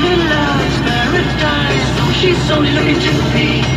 Little love's paradise. Oh, she's only looking to be